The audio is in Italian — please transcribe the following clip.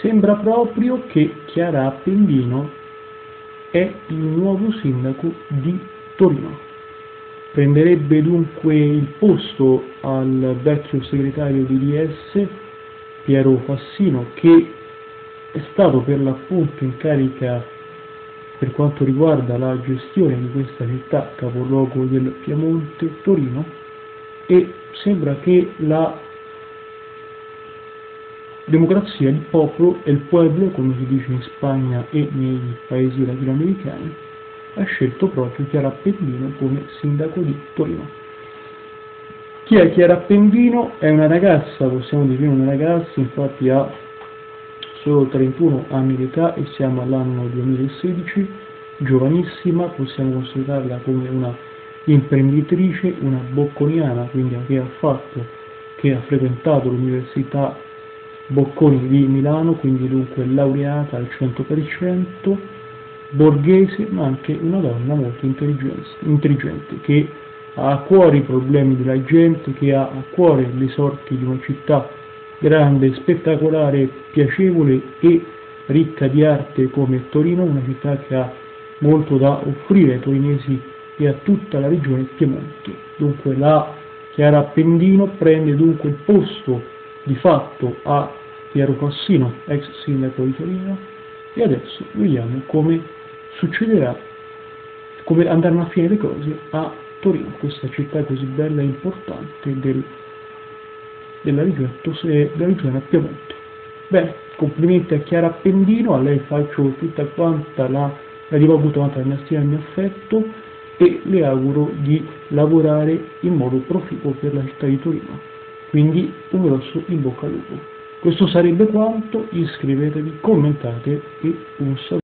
Sembra proprio che Chiara Appendino è il nuovo sindaco di Torino. Prenderebbe dunque il posto al vecchio segretario di DS, Piero Fassino, che è stato per l'appunto in carica per quanto riguarda la gestione di questa città capoluogo del Piemonte, Torino, e sembra che la democrazia, il popolo e il pueblo, come si dice in Spagna e nei paesi latinoamericani, ha scelto proprio Chiara Appendino come sindaco di Torino. Chi è Chiara Appendino? È una ragazza, possiamo definire una ragazza, infatti ha solo 31 anni di età e siamo all'anno 2016, giovanissima, possiamo considerarla come una imprenditrice, una bocconiana, quindi che ha fatto, che ha frequentato l'università Bocconi di Milano, quindi dunque laureata al 100%, borghese, ma anche una donna molto intelligente, che ha a cuore i problemi della gente, che ha a cuore le sorti di una città grande, spettacolare, piacevole e ricca di arte come Torino, una città che ha molto da offrire ai torinesi e a tutta la regione Piemonte. Dunque la Chiara Appendino prende dunque il posto di fatto a Piero Fassino, ex sindaco di Torino, e adesso vediamo come succederà, come andranno a finire le cose a Torino, questa città così bella e importante del, della, regione, della regione Piemonte. Bene, complimenti a Chiara Appendino, a lei faccio tutta quanta la, la rivolgo tutta la mia stima e il mio affetto e le auguro di lavorare in modo proficuo per la città di Torino. Quindi un grosso in bocca al lupo. Questo sarebbe quanto, iscrivetevi, commentate e un saluto.